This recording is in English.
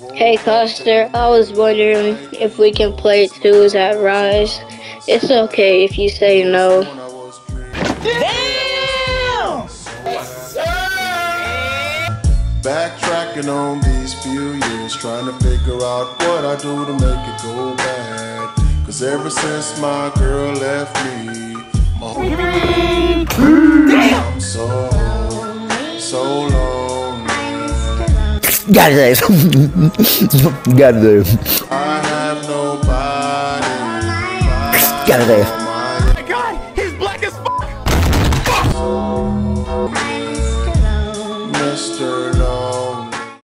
Hey Koster, I was wondering if we can play twos at Rise. It's okay if you say no. Damn! Backtracking on these few years, trying to figure out what I do to make it go bad. Cause ever since my girl left me, my I'm so, Got it there. Got it there. I have nobody. Got it there. my god, he's black as fuck! Mr.